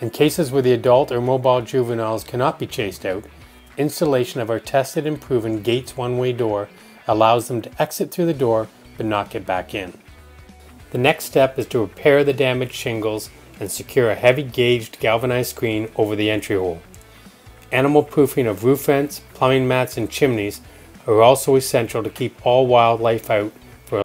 In cases where the adult or mobile juveniles cannot be chased out, installation of our tested and proven Gates one-way door allows them to exit through the door but not get back in. The next step is to repair the damaged shingles and secure a heavy gauged galvanized screen over the entry hole. Animal proofing of roof vents, plumbing mats, and chimneys are also essential to keep all wildlife out